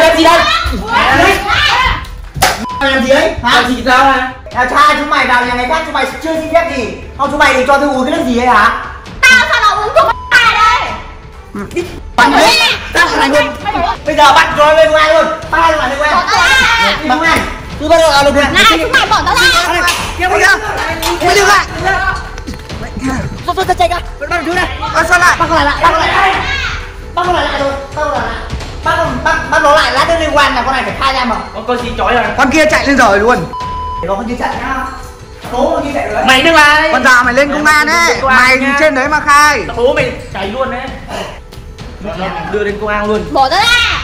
Mày làm gì đây? Mày làm gì? Đấy? Hả? Làm gì tao à? À, cha chúng mày vào nhà người khác chúng mày chưa xin phép gì. Không chúng mày thì cho tôi uống cái nước gì ấy hả? Tao sao nó uống thuốc ai đây? Bạn đấy Tao là người Bây giờ bắt cho lên an luôn. Bắt hai thằng lên an Bỏ tao ra. Công an Cứ bắt đầu lục này Này chúng mày bỏ tao ra. Kia bây giờ Bây giờ lại Thôi thôi chạy ra. Bắt đầu thứ này. Bắt sao lại Bắt lại lại. Bắt lại lại Bắt lại rồi. Bắt lại lại Bắt bắt bắt nó lại lát nữa liên quan là con này phải khai ra mà Con con xin chói rồi. Con kia chạy lên rồi luôn Để con chưa chạy nhá con chưa chạy rồi đấy Mày đừng lại. Con già mày lên công an ấy Công an Mày nha. trên đấy mà khai Bố mày chạy luôn đấy. Đưa đến công an luôn. Bỏ tao ra.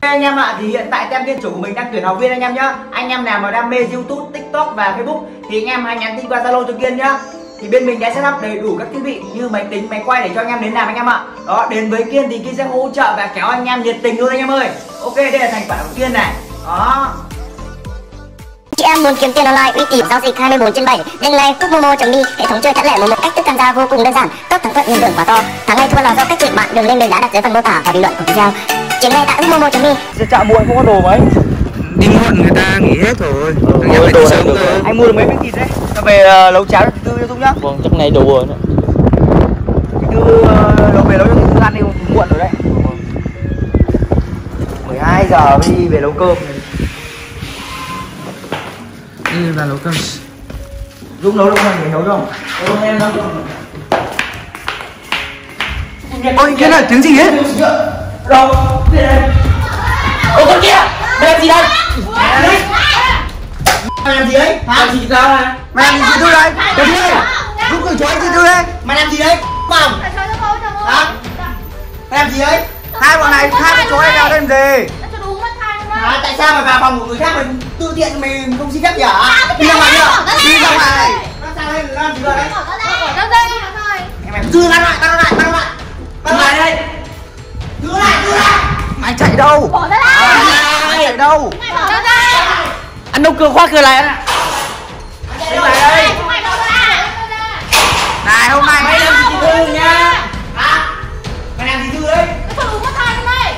anh em ạ thì hiện tại tem viên chủ của mình đang tuyển học viên anh em nhá anh em nào mà đam mê youtube tiktok và facebook thì anh em hãy nhắn tin qua zalo cho kiên nhá thì bên mình đã set up đầy đủ các thiết bị như máy tính máy quay để cho anh em đến làm anh em ạ. Đó đến với kiên thì kiên sẽ hỗ trợ và kéo anh em nhiệt tình luôn anh em ơi. Ok đây là thành quả của kiên này. Đó. Chị em muốn kiếm tiền online uy tín giao dịch 24 trên 7 Liên ngay cupmomo.me Hệ thống chơi thắt lẻ một một cách thức tham gia vô cùng đơn giản. Top thắng thuận nhận thưởng quá to. Thắng hay thua là do cách chơi bạn Đường link mình đã đặt dưới phần mô tả và bình luận của video. Chiến ngay tại cupmomo.me Sẽ chợ muộn không có đồ mấy. Đi muộn người ta nghỉ hết rồi Thằng em phải đi sớm cơ anh mua được mấy miếng thịt đấy cho về uh, nấu cháo cho tư cho dung nhá Vâng, chắc này đồ buồn. tư uh, nấu về nấu cho tư ăn đi muộn rồi đấy 12 giờ mới đi về nấu cơm Đi vào nấu cơm Dung nấu được không? Để nấu được không? Nấu em nấu được Ôi kia là tiếng gì ấy Đâu? Ô con kia! Mày làm gì đây? Mày làm gì đấy? Hả? Làm gì tao à? Mày làm gì tôi đây Cái gì? Giúp người chó anh tôi đây Mày làm gì đấy? Mày cho cho Hả? Mày làm gì đấy? Hai bọn này, hai con chó anh vào đây làm gì cho đấy. Tại sao mày vào phòng của người khác mày tự tiện mày không xin phép gì hả? Tao Đi ra ngoài Đi ra Đâu cửa khóa cửa lại anh ạ. Chạy lại đây Mày. Này hôm nay Mày làm gì thư nhá Hả? Mày làm gì thư đấy? Thai luôn đấy.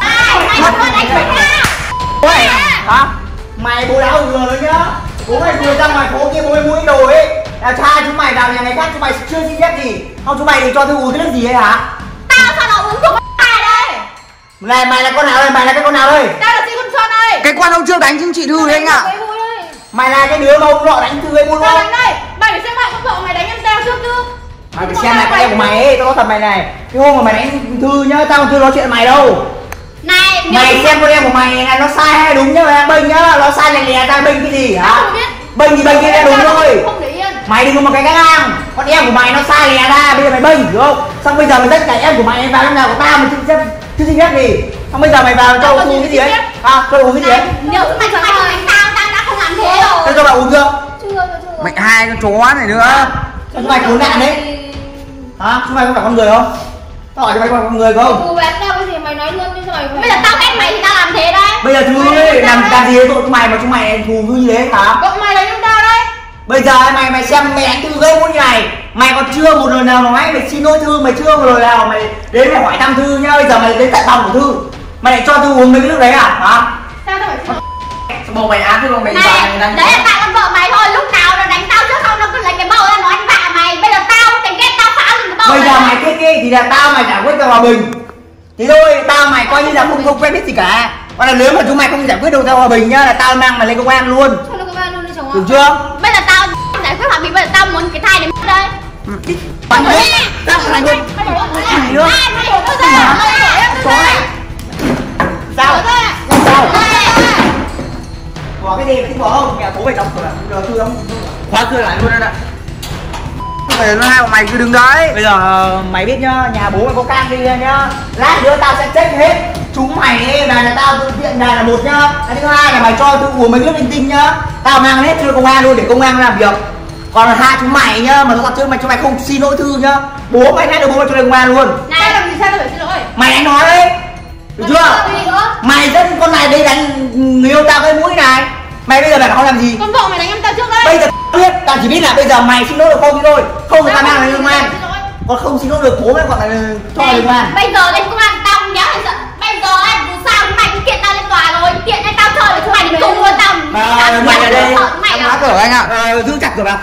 Ai, mày bỏ tao đánh mày ra. Ôi, hả? Mày bố đáo vừa rồi nhá Bố mày vừa ra ngoài phố kia bố mày mua cái đồ ấy Là cha chúng mày vào nhà người khác chúng mày chưa xin phép gì Không chúng mày thì cho tôi uống cái nước gì ấy hả? Tao sao nó uống thuốc ai đây? Này mày là con nào đây? Mày là cái con nào đây? Tao là Xuân đây. Cái quan ông trước đánh chứng chị Thư đấy anh ạ Mày ơi. Mày là cái đứa mà ông lọ đánh thư ấy buôn Tao không? đánh đây. Mày phải xem lại con vợ mày đánh em tao trước chứ. Mày phải xem lại con em của mày ấy, tao nói thật mày này Cái hôm mà mày đánh thư nhá, tao còn chưa nói chuyện mày đâu Này, Mày xem con em của mày là nó sai hay đúng nhá, mày đang bênh nhá Nó sai lè lè tao bênh cái gì hả? Tao không biết. Bênh thì bênh cái đúng thôi Không để yên. Mày đừng có một cái cái ngang Con em của mày nó sai lè ra, bây giờ mày bênh hiểu không? Xong bây giờ mày tất cả em của mày vào trong nhà của tao mà chưa chưa xin phép gì Xong bây giờ mày vào cho Tao uống còn cái gì ấy. À, cho uống cái gì ấy Nếu mày mày không đánh tao, tao đã không làm thế rồi. Thế cho bà uống chưa? Chưa, chưa, chưa. Mày hai con chó này nữa Cho chúng mày cứu nạn đấy Hả? Chúng mày không phải con người không? Tao hỏi cho mày có phải con người không? Bé tao cái gì mày nói luôn đi rồi. Bây giờ tao ghét mày thì tao làm thế đấy. Bây giờ chú làm làm gì đấy tội chúng mày mà chúng mày thù hư như thế hả? Cộng mày em tao đấy. Bây giờ mày mày xem mày đánh thư gây muốn như này Mày còn chưa một lời nào nói mày xin lỗi thư mày chưa một lời nào mày đến mày hỏi thăm thư nhá Bây giờ mày đến tận phòng của thư Mày lại cho thư uống mấy cái nước đấy à? Hả? Tao đâu phải. Bầu mày ám chứ bầu mày Này, mày đang đấy là tại con vợ mày thôi. Lúc nào nó đánh tao trước không nó cứ lấy cái bầu ra nó đánh vạ mày. Bây giờ tao tình ghét tao phá lên cái bầu Bây giờ mày kết kia thì là tao mày giải quyết cho hòa bình Thì thôi tao mày coi như là không không quen biết gì cả Còn là nếu mà chúng mày không giải quyết được theo hòa bình nhá là tao mang mày lên công an luôn Được chưa? Bây giờ quyết hòa bình bây giờ tao muốn cái thai đấy mất đây. Bạn Mày đi. Tao là Mày đổ Mày này ra. Sao? Sao? Bỏ cái gì thích bỏ không? Mẹ bố mày đóng cửa Được chưa không? Khóa cửa lại luôn anh ạ. Mày hai bọn mày cứ đứng đấy Bây giờ mày biết nhá, nhà bố mày có cam đi nhá Lát nữa tao sẽ check hết Chúng mày ấy, là, là tao tự tiện là, là một nhá Cái thứ hai là mày cho tôi uống mấy nước linh tinh nhá Tao mang hết cho công an luôn để công an làm việc còn hai chúng mày nhá mà nó gặp chứ mày cho mày không xin lỗi thư nhá. Bố mày nay được bố mày cho đàng hoàng luôn. Này làm gì sao tao phải xin lỗi? Mày anh nói đấy. Được chưa? mày dẫn con này đi đánh người yêu tao cái mũi này. Mày bây giờ mày nó làm gì? Con vợ mày đánh em tao trước đấy. Bây giờ biết tao chỉ biết là bây giờ mày xin lỗi được không thôi. Không thì tao mang mày công an còn không xin lỗi được bố mày còn lại ờ, cho mày công bây giờ đến công an tao cũng nhớ là giận bây giờ anh dù sao mày kiện tao lên tòa rồi. Kiện anh tao chơi để cho mày đi cùng luôn tao. Mày ở đây. mày ở à. cửa anh ạ. Ờ, giữ chặt cửa vào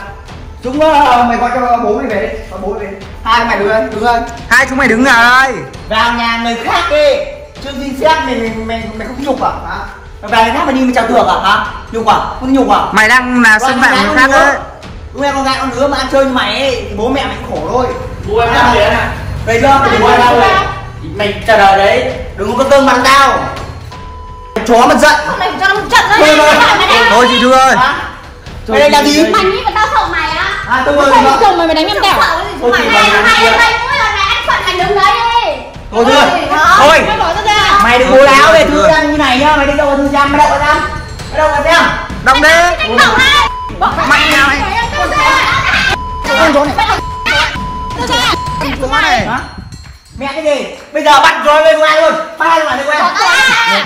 về đi. Gọi bố mày về đi. hai mày đứng đây đứng đây hai chúng mày đứng ở đây vào nhà người khác đi. Chưa xin phép mày mày mày, mày không nhục à? Hả? Mày vào nhà khác mày đi mày chào tường à? Hả? Nhục à? Không nhục à? Mày đang là xâm phạm người khác đấy Đúng em con gái con đứa mà ăn chơi như mày ấy thì bố mẹ mày khổ thôi. Bố em đang gì nè Về chưa? Mày đừng bố em đâu đang rồi gì mày chờ đợi đấy. Đừng có cơm bằng tao. Chó mà giận. Hôm nay phải cho nó một trận nữa Thôi. Mày chị Thư ơi? Mày đây làm gì? Mày nghĩ mà tao sợ mày á À tôi ơi Mày vợ chồng mày mày đánh em gì? Thôi mày nhà mày đi mày mỗi lần này ăn phận mày đứng đấy. Đi Thôi. Thư Thôi Mày ra ra Mày đừng bố láo về Thư đang như này nhá. Mày đi đâu mà Thư Giang Mày đâu mà Giang Mày đâu mà Giang đông đi. ra Mày nào này? Con chó này. Này? Mẹ cái gì? Bây giờ bắt rồi lên an luôn. Bắt hai lên tao ra.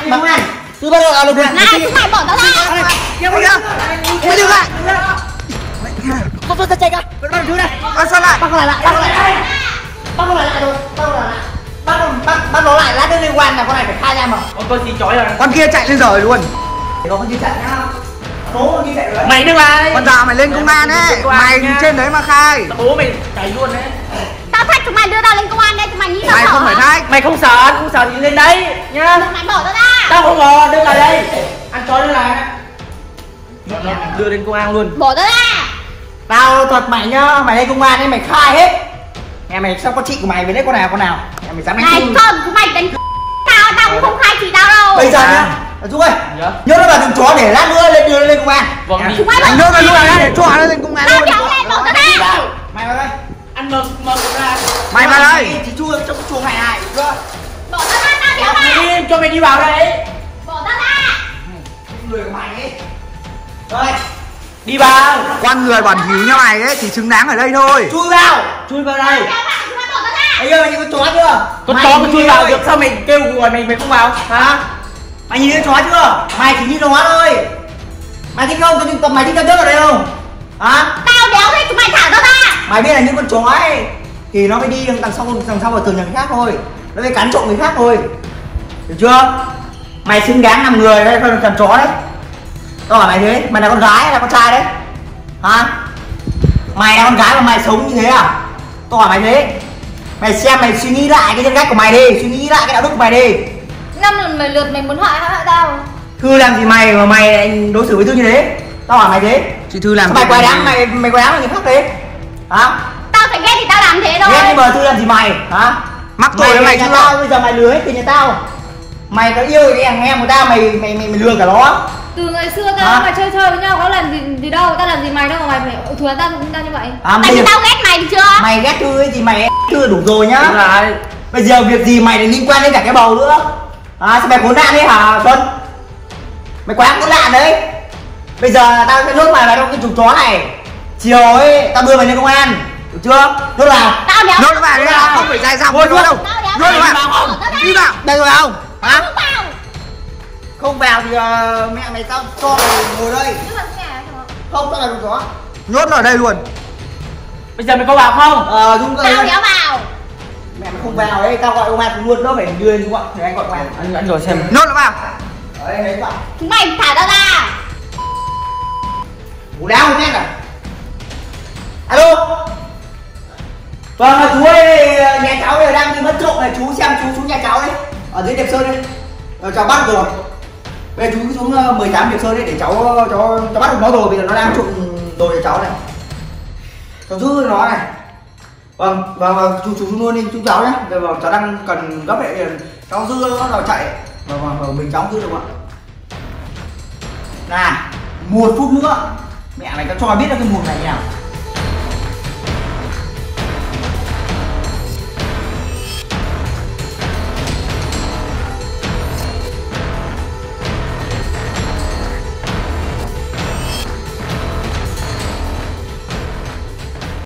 Đi công an Thư bắt đầu là lượng Này mày bỏ tao ra. Kia Mày đừng lại Thôi thôi chạy ra Bắt đầu Thư này. Con sao lại. Bắt nó lại lại bắt nó lại lại. Bắt nó lại lại rồi bắt nó lại lại. Bắt nó bắt bắt nó lại lát nữa liên quan là con này phải khai ra mà. Con con xin chói rồi. Con kia chạy lên rồi luôn. Thì con đi chạy nhá. Số con đi chạy rồi mày đứng lại Con dạo mày lên công an ấy. Mày trên đấy mà khai. Bố mày chạy luôn đấy. Tao thách chúng mày đưa tao lên công an đây chúng mày nghĩ tao Mày không phải hả? thách. Mày không sợ không sợ thì lên đấy nhá. Mày bỏ tao ra. Tao không ngờ đứng lại đây. Ăn chói đứng lại đưa đến công an luôn. Bỏ tao ra tao thuật mày nhá mày lên công an ấy mày khai hết. Nghe mày sao có chị của mày với đấy con nào con nào? Nhà mày dám đánh Này không chúng mày đánh Tao tao cũng không khai chị tao đâu. Bây giờ nhá Dũng ơi Dạ. nhớ nó vào thằng chó để lát nữa lên đưa nó lên công an. Vâng đi. Chúng mày bỏ Đánh nước ra luôn. đấy Cho nó lên công an Tao luôn. kéo lên bỏ tao ra mày vào đây. Ăn mực mực ra. Mày vào đây. Chị chu trong chuồng này được chưa? Bỏ tao ra tao kéo mày ra đi cho mày đi vào đây. Bỏ tao ra. Người của mày ấy. Rồi đi vào. Con người bản hiếu như mày ấy Thì xứng đáng ở đây thôi. Chui vào. Chui vào đây. Giờ mày nhìn con chó chưa? Con chó mà chui vào được sao mày kêu gọi mày mày không vào? Hả? Mày nhìn thấy chó chưa? Mày chỉ nhìn nó thôi. Mày thích không? Tao mày thích tao đớt ở đây không? Hả? Tao đéo thế chúng mày thả tao ra. Mày biết là những con chó ấy thì nó mới đi đằng sau đằng sau vào tường nhà người khác thôi. Nó mới cắn trộm người khác thôi. Được chưa? Mày xứng đáng làm người đây con thằng chó đấy tao hỏi mày thế mày là con gái hay là con trai đấy hả mày là con gái mà mày sống như thế à tao hỏi mày thế mày xem mày suy nghĩ lại cái nhân cách của mày đi suy nghĩ lại cái đạo đức của mày đi Năm lần mày lượt mày muốn hại hại tao Thư làm gì mày mà mày lại đối xử với Thư như thế? Tao hỏi mày thế. Chị Thư làm Sao mày quá đáng mày mày quá đáng là người khác thế? Hả? Tao phải ghét thì tao làm thế Ghét thôi nhưng mà Thư làm gì mày? Hả? Mắc tội với mày chưa tao bây giờ mày lừa hết tiền nhà tao. Mày có yêu cái thằng em của tao mày mày mày, mày lừa cả nó. Từ ngày xưa tao mà chơi chơi với nhau có làm gì gì đâu tao làm gì mày đâu mà mày phải thừa tao cũng tao như vậy À, vì giờ, tao ghét mày được chưa mày ghét Thư ấy thì mày Thư đủ rồi nhá. lại Bây giờ việc gì mày lại liên quan đến cả cái bầu nữa? À sao mày khốn nạn đấy hả Xuân? Mày quá khốn nạn đấy. Bây giờ tao sẽ nhốt mày vào trong cái chuồng chó này. Chiều ấy tao đưa mày lên công an. Được chưa? Nhốt vào. Tao đéo Nốt vào đi không phải dài dòng luôn đâu mày vào Đi vào Đây rồi không? Hả? Không vào thì ờ, mẹ mày tao cho mày ngồi đây. Không nhà không? Không tao là chuồng chó. Nhốt ở đây luôn bây giờ mày có vào không Ờ Dung Tao ơi. đéo vào Mẹ mày không vào đấy, tao gọi công an luôn đó phải đưa lên Dung ạ. Thì anh gọi công an. anh anh rồi xem Nhốt nó vào Đấy, đấy vào. Chúng mày thả tao ra Ngủ đau thế à? Alo. Vâng, chú ơi, nhà cháu đang bị mất trộm này, chú xem chú xuống nhà cháu đi. Ở dưới Điệp Sơn đi. Ờ, cháu bắt được rồi. Bây giờ chú xuống ờ, 18 điểm Sơn đấy để cháu ờ, cháu cháu bắt được nó rồi, bây giờ nó đang trộm đồ cho cháu này. Cháu giữ nó này. Vâng, vâng, vâng, chú chú luôn đi, chú cháu nhé. Bây giờ cháu đang cần gấp để cháu giữ nó nó chạy. Vâng, vâng, vâng, mình cháu giữ được không ạ? Này, một phút nữa mẹ mày có cho biết là cái mùa này nào